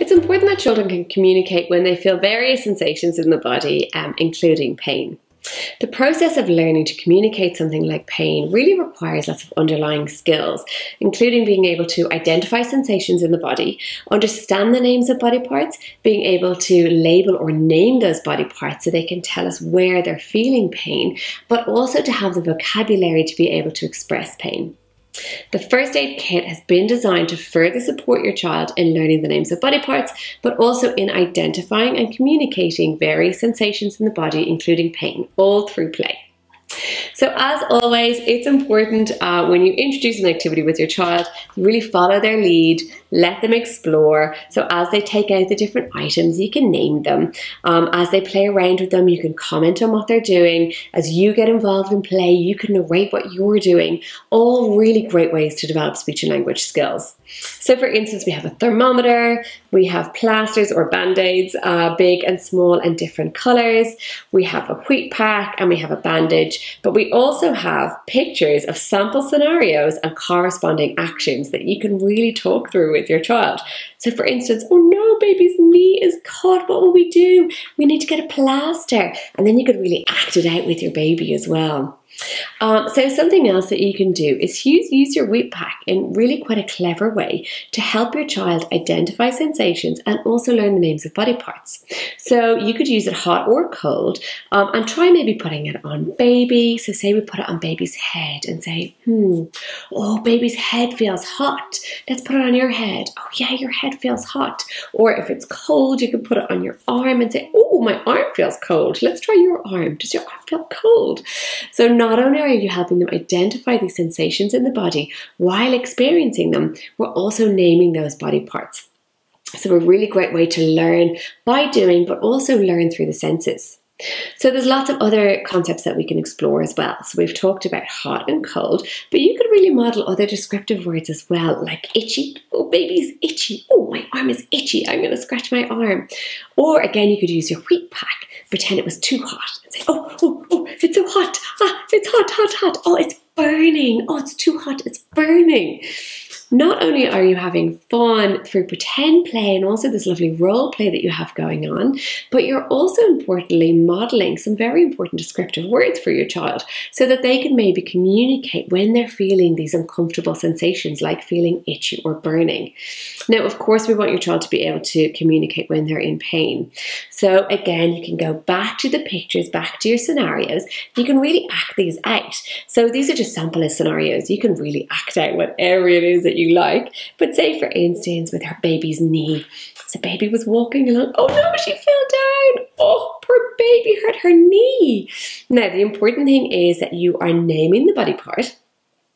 It's important that children can communicate when they feel various sensations in the body, um, including pain. The process of learning to communicate something like pain really requires lots of underlying skills, including being able to identify sensations in the body, understand the names of body parts, being able to label or name those body parts so they can tell us where they're feeling pain, but also to have the vocabulary to be able to express pain. The first aid kit has been designed to further support your child in learning the names of body parts, but also in identifying and communicating various sensations in the body, including pain, all through play. So, as always, it's important uh, when you introduce an activity with your child, really follow their lead, let them explore. So, as they take out the different items, you can name them. Um, as they play around with them, you can comment on what they're doing. As you get involved in play, you can narrate what you're doing. All really great ways to develop speech and language skills. So, for instance, we have a thermometer, we have plasters or band aids, uh, big and small and different colours. We have a wheat pack and we have a bandage, but we also have pictures of sample scenarios and corresponding actions that you can really talk through with your child. So, for instance, oh no, baby's knee is cut. What will we do? We need to get a plaster. And then you could really act it out with your baby as well. Um, so something else that you can do is use, use your wheat pack in really quite a clever way to help your child identify sensations and also learn the names of body parts. So you could use it hot or cold um, and try maybe putting it on baby. So say we put it on baby's head and say, hmm, oh, baby's head feels hot. Let's put it on your head. Oh yeah, your head feels hot. Or if it's cold, you can put it on your arm and say, oh, my arm feels cold. Let's try your arm. Does your arm feel cold? So not only are you helping them identify these sensations in the body while experiencing them, we're also naming those body parts. So, a really great way to learn by doing, but also learn through the senses. So there's lots of other concepts that we can explore as well. So we've talked about hot and cold, but you could really model other descriptive words as well, like itchy. Oh, baby's itchy. Oh, my arm is itchy. I'm going to scratch my arm. Or again, you could use your wheat pack. Pretend it was too hot and say, oh, oh, oh, it's so hot. Ah, it's hot, hot, hot. Oh, it's burning. Oh, it's too hot. It's burning not only are you having fun through pretend play and also this lovely role play that you have going on, but you're also importantly modeling some very important descriptive words for your child so that they can maybe communicate when they're feeling these uncomfortable sensations like feeling itchy or burning. Now, of course, we want your child to be able to communicate when they're in pain. So, again, you can go back to the pictures, back to your scenarios. You can really act these out. So, these are just sample scenarios. You can really act out whatever it is that you like. But say, for instance, with her baby's knee. So baby was walking along. Oh no, she fell down. Oh, poor baby hurt her knee. Now, the important thing is that you are naming the body part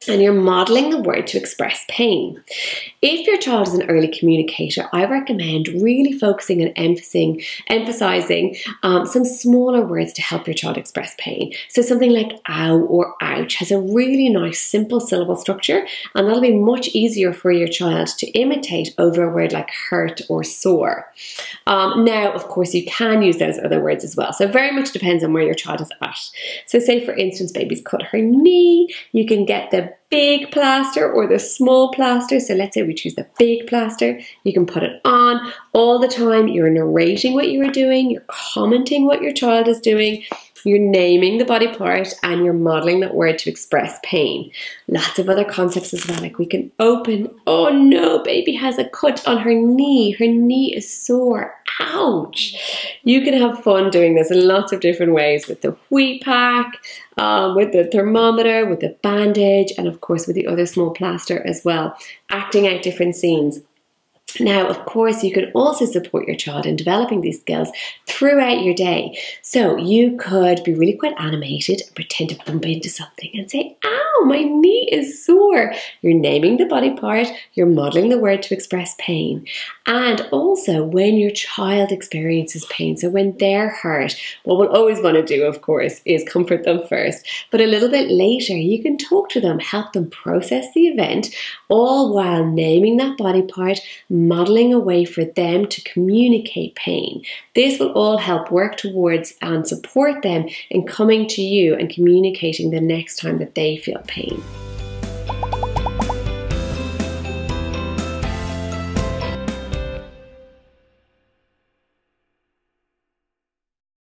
and you're modeling the word to express pain. If your child is an early communicator, I recommend really focusing and emphasizing, emphasizing um, some smaller words to help your child express pain. So something like ow or ouch has a really nice simple syllable structure, and that'll be much easier for your child to imitate over a word like hurt or sore. Um, now, of course, you can use those other words as well. So very much depends on where your child is at. So say, for instance, baby's cut her knee, you can get big plaster or the small plaster. So let's say we choose the big plaster. You can put it on all the time. You're narrating what you are doing. You're commenting what your child is doing. You're naming the body part and you're modeling that word to express pain. Lots of other concepts as well, like we can open, oh no, baby has a cut on her knee. Her knee is sore. Ouch. You can have fun doing this in lots of different ways with the wheat pack, um, with the thermometer, with the bandage, and of course with the other small plaster as well, acting out different scenes. Now, of course, you can also support your child in developing these skills throughout your day. So you could be really quite animated and pretend to bump into something and say, ow, my knee is sore. You're naming the body part, you're modeling the word to express pain. And also when your child experiences pain, so when they're hurt, what we'll always want to do, of course, is comfort them first. But a little bit later, you can talk to them, help them process the event, all while naming that body part modeling a way for them to communicate pain. This will all help work towards and support them in coming to you and communicating the next time that they feel pain.